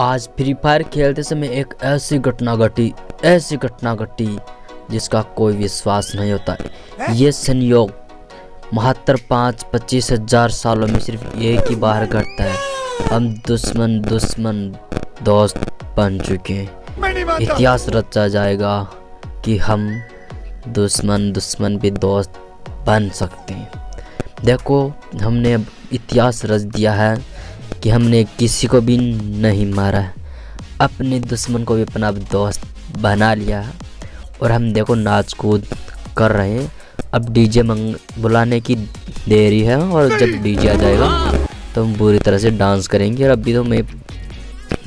आज free fire खेलते समय एक ऐसी घटना घटी ऐसी घटना घटी जिसका कोई विश्वास नहीं होता। ये संयोग महत्तर पाँच पच्चीस हज़ार सालों में सिर्फ़ एक ही बार घटता है। हम दुश्मन दुश्मन दोस्त बन चुके हैं। इतिहास रचा जाएगा कि हम दुश्मन दुश्मन भी दोस्त बन सकते हैं। देखो हमने इतिहास रच दिया है। कि हमने किसी को भी नहीं मारा। है अपने दुश्मन को भी अपना दोस्त बना लिया। है और हम देखो नाच कूद कर रहे हैं। अब डीजे मंग बुलाने की देरी है और जब डीजे आ जाएगा तो हम बुरी तरह से डांस करेंगे। और अभी तो मैं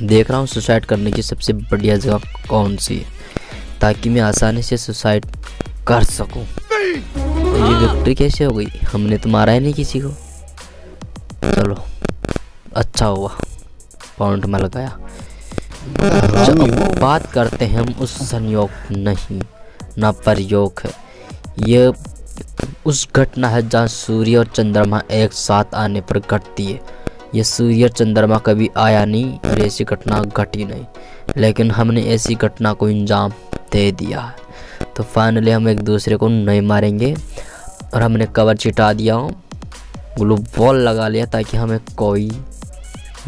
देख रहा हूँ सुसाइड करने की सबसे बढ़िया जगह कौन सी है ताकि मैं आसानी से सुसाइड कर सकूँ। तो ये विक्ट्री कैसे हो गई? हमने तो मारा ही नहीं किसी को। चलो। अच्छा हुआ। पॉइंट में लगाया। बात करते हैं हम उस संयोग नहीं ना प्रयोग है। ये उस घटना है जहाँ सूर्य और चंद्रमा एक साथ आने पर घटती है। ये सूर्य और चंद्रमा कभी आया नहीं और ऐसी घटना घटी नहीं लेकिन हमने ऐसी घटना को इंजाम दे दिया है। तो फाइनली हम एक दूसरे को नहीं मारेंगे और हमने कवर चिटा दिया। ग्लू बॉल लगा लिया ताकि हमें कोई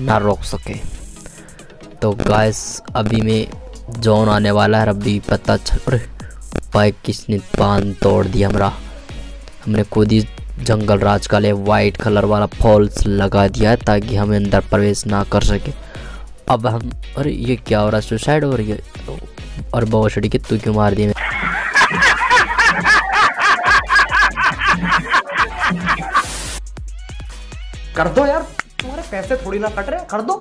ना रोक सके तो गैस अभी में जोन आने वाला है अभी पता चल बाइक किसने बाँध तोड़ दिया हमारा। हमने खुद ही जंगल राज का लिए वाइट कलर वाला फॉल्स लगा दिया है ताकि हम अंदर प्रवेश ना कर सके। अब हम, अरे ये क्या हो रहा है? सुसाइड हो रही है। और बहुत के तू क्यों मार दिया कर दो यार। तुम्हारे पैसे थोड़ी ना कट रहे कर दो।